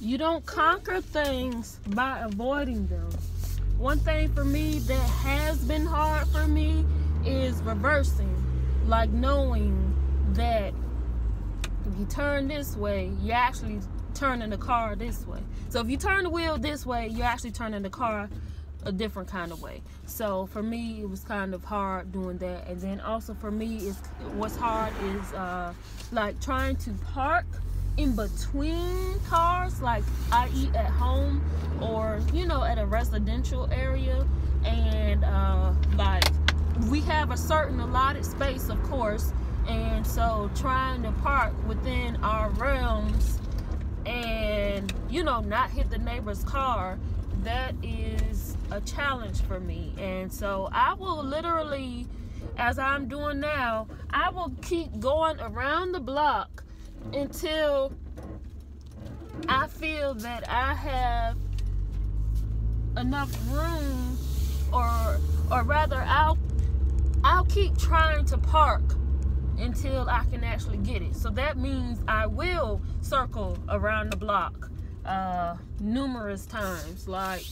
you don't conquer things by avoiding them. One thing for me that has been hard for me is reversing, like knowing that if you turn this way, you're actually turning the car this way. So if you turn the wheel this way, you're actually turning the car a different kind of way. So for me, it was kind of hard doing that. And then also for me, is what's hard is uh, like trying to park in between cars, like i.e. at home or you know at a residential area, and uh, like we have a certain allotted space, of course, and so trying to park within our realms and you know not hit the neighbor's car that is a challenge for me and so i will literally as i'm doing now i will keep going around the block until i feel that i have enough room or or rather i'll i'll keep trying to park until I can actually get it. So that means I will circle around the block uh, numerous times. Like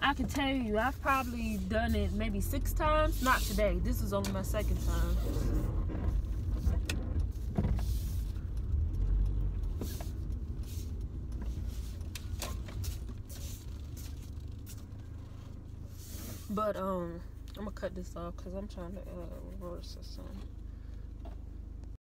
I can tell you, I've probably done it maybe six times. Not today. This is only my second time. But um, I'm gonna cut this off because I'm trying to uh, reverse or something.